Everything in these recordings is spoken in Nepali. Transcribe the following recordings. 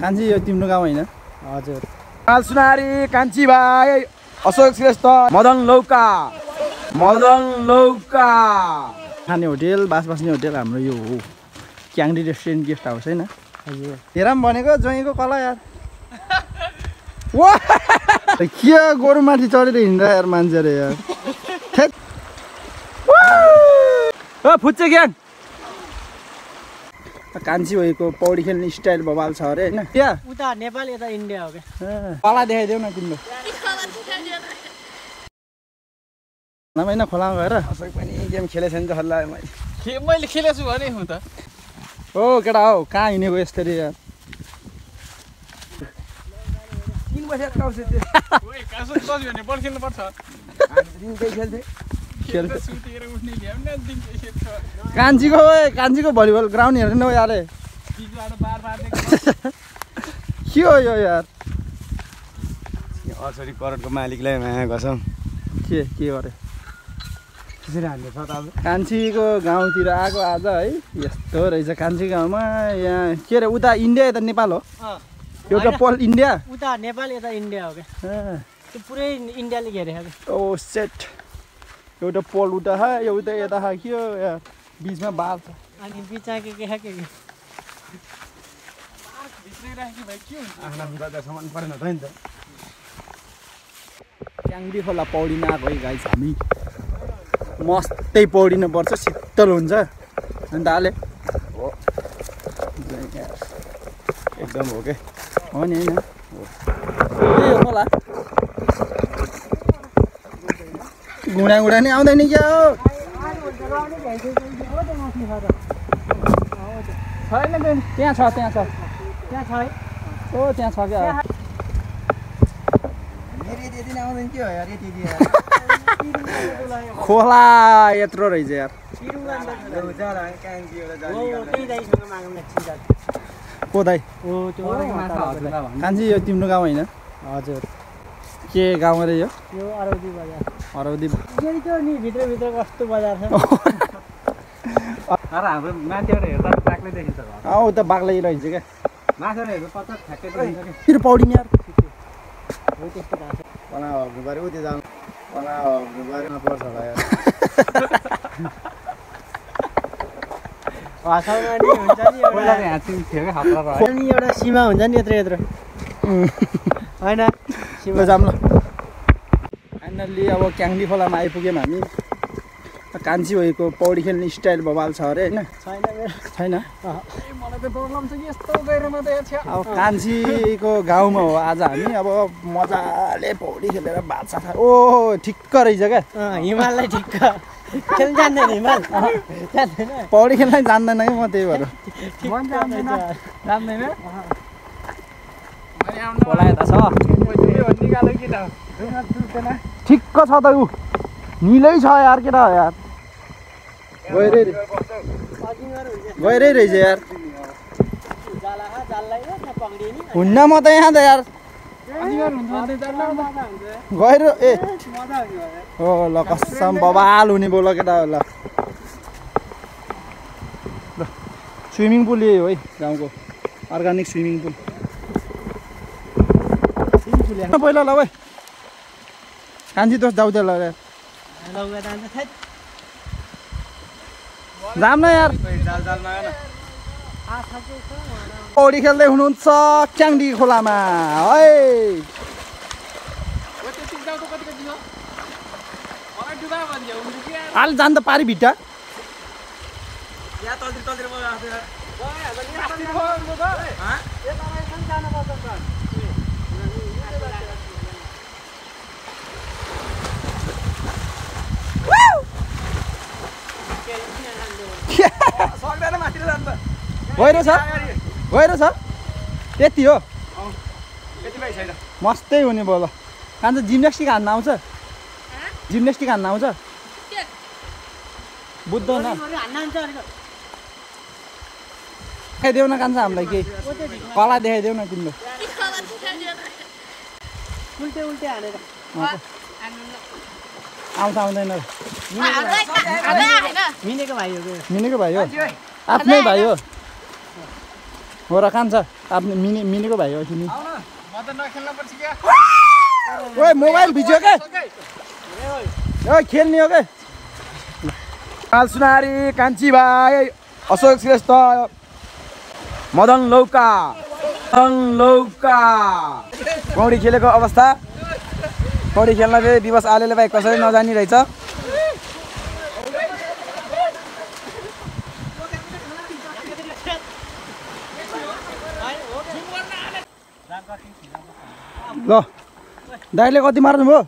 कान्छी यो तिम्रो गाउँ होइन? हजुर। सुनारी कान्छी भाइ अशोक श्रेष्ठ मदन लौका मदन लौका। खाने होटेल बास बस्ने होटेल हाम्रो यो हो। क्याङ्डी रेस्टुरेन्ट गेस्ट हाउस होइन? हजुर। हेर पनि भनेको ज्वाइँको कला यार। वा के गोरुमाथि चढेर हिँड्दा यार मान्छेहरू यार। ओ फुच्चे ग्याङ कान्छी भएको पौडी खेल्ने स्टाइल बबाल छ अरे होइन? क्या? उता नेपाल यता इन्डिया हो क्या। कला देखाइदेऊ न तिम्रो। होइन खोलामा गएर अशोक पनि गेम खेलेछ नि जस्तो लाग्यो मैले। खे- मैले खेलेको छु भने हुँ त। हो केटा हौ कहाँ हिँडेको यसरी यार किन बसेको कान्छीको कान्छीको भलिबल ग्राउन्ड हेर्नु न यार। के हो यो यार? असरी करोडको मालिकलाई माया गर्छौँ के के गरे त्यसरी हामीले छ त अब। कान्छीको गाउँतिर आएको आज है यस्तो रहेछ कान्छी गाउँमा। यहाँ के अरे उता इन्डिया यता नेपाल हो? एउटा। Pole India? उता नेपाल यता इन्डिया हो क्या। अँ, त्यो पुरै इन्डियाले घेरेको क्या ओ सेट एउटा पोल उता छ एउटा यता हो यार बिचमा बाल छ अनि बिचमा के के के? के भित्रै राखी भाइ के हुन्छ? आफ्ना गर्दासम्म परेन त नि त। ट्याङ्ग्री खोला पौडिन आएको है गाई हामी। मस्तै पौडिनु पर्छ शीतल हुन्छ। अन्त हाले। एकदम हो के? हो नि होइन त्यही हो खोला घुँडा घुँडा नि आउँदैन क्या हो? छैन त्यो त्यहाँ छ त्यहाँ छ। त्यहाँ छ है। ओ त्यहाँ छ क्या। मेरो यति यति नै आउँदैन के हो यार यति यति खोला यत्रो रहेछ यार। को दाइ कान्छी यो तिम्रो गाउँ होइन? हजुर। के गाउँ अरे यो यो अरौदी बजार। नि भित्रभित्र कस्तो बजार छ? तर हाम्रो माथिबाट हेर्दा बाक्लै देखिन्छ औ त बाग्लै रहेछ क्या। हेर्दा पचास ठ्याक्कै देखिन्छ कि हो त्यस्तो भएको छ। हग्नु पऱ्यो उति जानु हग्नु पऱ्यो पर्छ होला नि एउटा सीमा हुन्छ नि यत्रो यत्रो। होइन? ल सीमा जाऊँ ल। फाइनल्ली अब क्याङ्डी खोलामा आइपुग्यौँ हामी। कान्छी भएको पौडी खेल्ने स्टाइल बबाल छ अरे होइन? छैन मेरो। छैन? मलाई त प्रब्लम छ कि यस्तो गहिरोमा त यहाँ अब कान्छीको गाउँमा हो आज हामी अब मजाले पौडी खेलेर भात सात खायो। ओ ठिक्क रहेछ क्या। अँ, हिमाललाई ठिक्क। खेल्नु जान्दैन हिमाल। जान्दैन। पौडी खेल्न जान्दैन कि म त्यही भएर। जान्दैन। खोला यता छ। ठिक्क छ त ऊ निलै छ यार केटा हो यार। गइरै अजिङ्गर हुन्छ गइरै रहेछ यार। हुन्न म त यहाँ त यार। गएर ए। हो ल कसम बबाल हुने बोल केटा हो ल। ल स्विमिङ पुल यही हो है गाउँको अर्ग्यानिक स्विमिङ पुल। पहिला ल भाइ कान्छी दोष जाउ ल जाम न यार पौडी खेल्दै हुनुहुन्छ क्याङ्डी खोलामा है हाल जान त पारी भिट्टा यहाँ तलतिर तलतिर म आएको थिएँ। अस्ति भयो त सक्दैन माथि जानु त गहिरो छ? गहिरो छ? यति हो? मस्तै हुने बोल। कान्छ जिम्नास्टिक हान्न आउँछ। जिम्नास्टिक हान्न आउँछ। बुझ्दैन देखाइदेऊ न कान्छ हामीलाई केही। कला देखाइदेऊ न तिम्रो। आउँछ आउँदैन मिनेको भाइ हो। क्या मिनेको भाइ हो। आफ्नै भाइ हो। हो र कान्छ आफ्नो मिनी मिनीको भाइ हो तिमी। ओए मोबाइल भिज्यो के? ओए खेल्ने हो के? सुनारी कान्छी भाइ अशोक श्रेष्ठ मदन लौका मदन लौका। पौडी खेलेको अवस्था। पौडी खेल्न चाहिँ दिवस आलेले भाइ कसरी नजानी रहेछ? ल दाइले कति मार्नु भयो?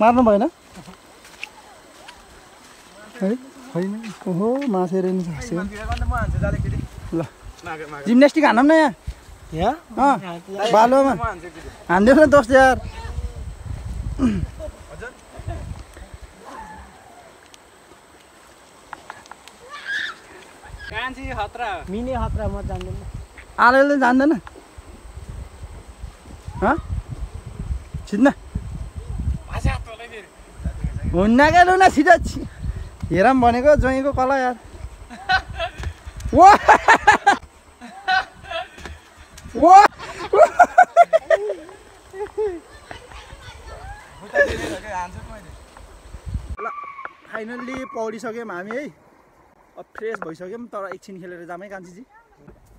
मार्नु भएन? है होइन ओहो मासेर नि ल जिम्नास्टिक हानौँ न यहाँ। यहाँ बालुवामा। हानिदिनुहोस् न दस यार। कान्छी खतरा मिनी खतरा म जान्दैन। आलेले जान्दैन? तँलाई फेरि हुन्न क्या लु न छि। हेरौँ भनेको ज्वाइँको कला यार। वो। वो। फाइनल्ली पौडिसक्यौँ हामी है। अब फ्रेस भइसक्यौँ तर एकछिन खेलेर जामै कान्छीजी।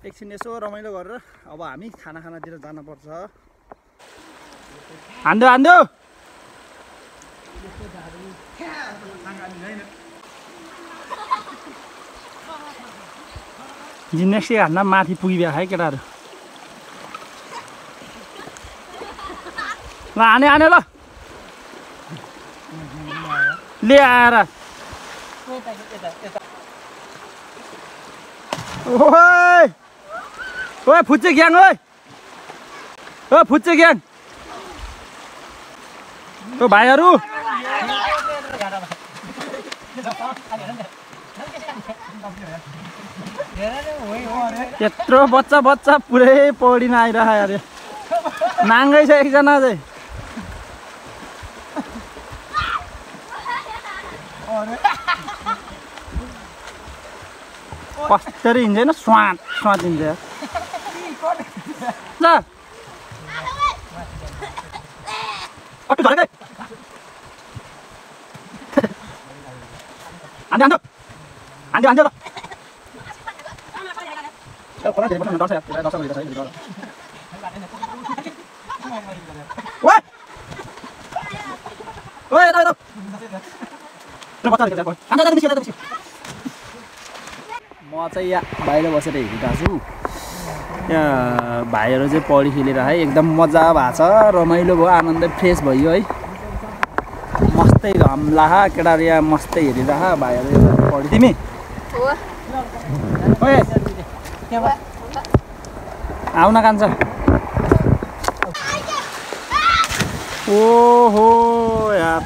एकछिन यसो रमाइलो गरेर अब हामी खाना खानातिर जानुपर्छ। हान्दो हान्दो जिम्नास्टिक हान्न माथि पुगिदियो है केटाहरू ल हाने हाने ल ल्याएर ओइ ओए फुच्चे ग्याङ ओ फुच्चे ग्याङ ओ भाइहरू यत्रो बच्चा बच्चा पुरै पौडिन आइरह अरे नाङ्गै छ एकजना चाहिँ कसरी हिँड्छ होइन स्वाट स्वाट हिँड्छ यार। म चाहिँ यहाँ बाहिर बसेर हेरिरहेको छु यहाँ भाइहरू चाहिँ पौडी खेलेर है एकदम मजा भएको छ। रमाइलो भयो आनन्दै फ्रेस भयो है। मस्तै घाम लाहा यहाँ मस्तै हेरिरह भाइहरू पौडी तिमी? ओए। आउन कान्छ। ओहो यार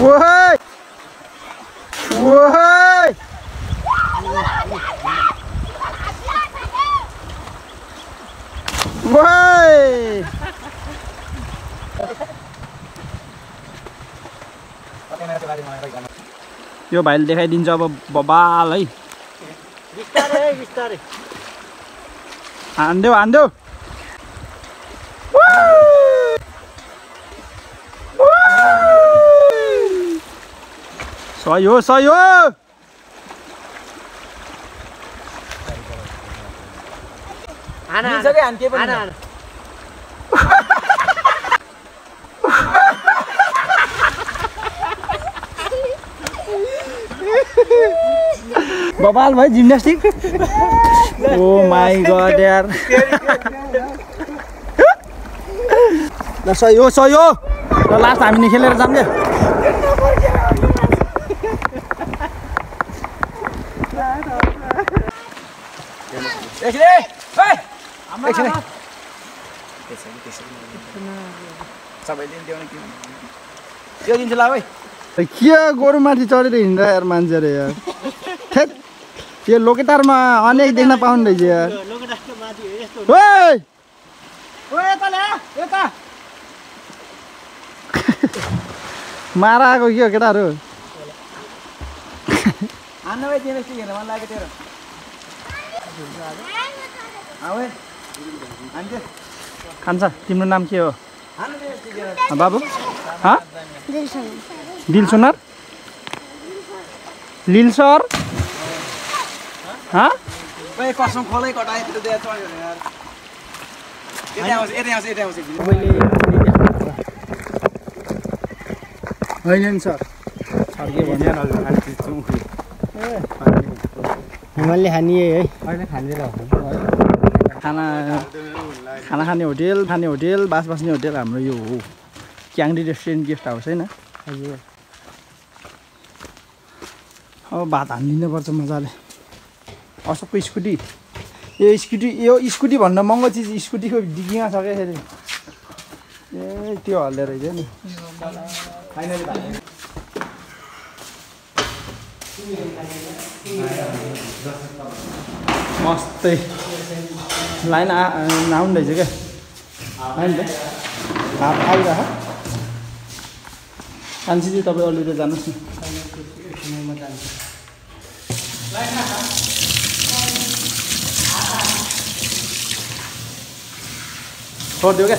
ओइ ओइ ओइ यो भाइले देखाइदिन्छ अब बबाल। है हान्देऊ हान्देऊ सही हो सही हो हाना। हाना बबाल भाइ जिम्नास्टिक? ओ माई गड यार। ल सही हो सही हो। ल लास्ट हामी नि खेलेर जाऊँ क्या के गोरुमाथि चढेर हिँड्दा यार मान्छे अरे यार। त्यो लोकेटारमा अनेक देख्न पाउनु रहेछ यार लोकडाको माथि हो यस्तो ओइ! ओ यता ल्या यता। मारा आएको के हो केटाहरू? खान्छ तिम्रो नाम के हो? बाबु। हाँ? दिल सुनार? लिल सर? होइन नि सर खानिए है खाना खाना खाने होटेल खाने होटेल बास बस्ने होटेल हाम्रो यो हो क्याङडी रेस्टुरेन्ट गेस्ट हाउस होइन हजुर अब भात हानिदिनुपर्छ मजाले अशोकको स्कुटी। यो स्कुटी यो स्कुटी भन्दा महँगो चिज स्कुटीको डिकीमा छ क्या फेरि ए त्यो हल्दो रहेछ नि। मस्तै। लाइन आ आउनु रहेछ क्या? होइन हात आइरह कान्छीजी तपाईँ अलिअलि जानुहोस् न। छोड़ दोगे